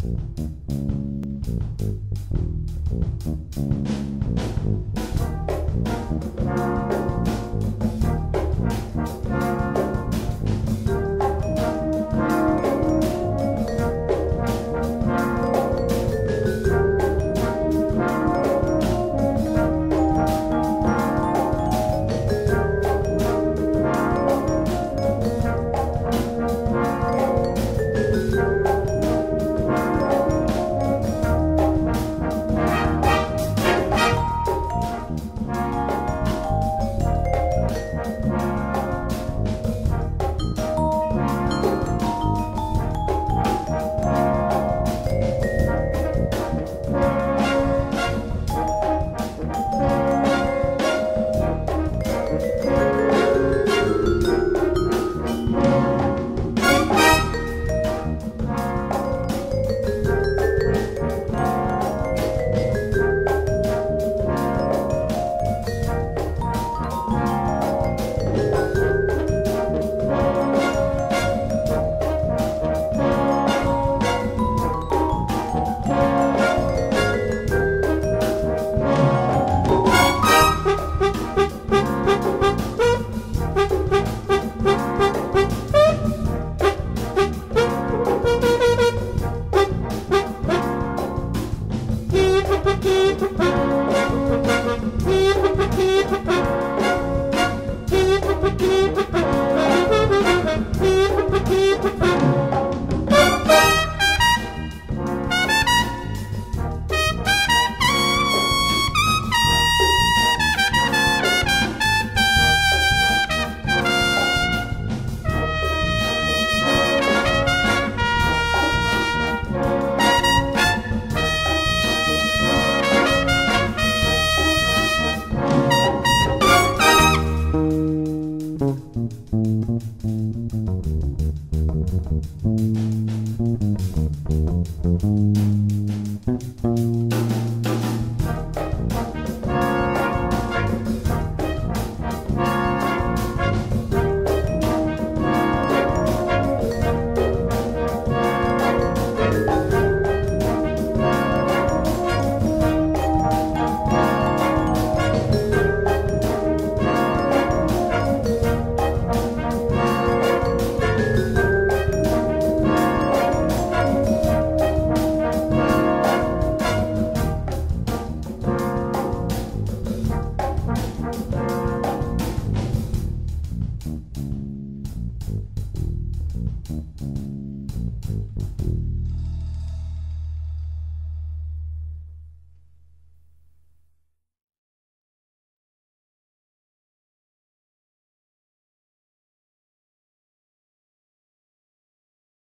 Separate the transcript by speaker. Speaker 1: Thank you.
Speaker 2: video Thank you.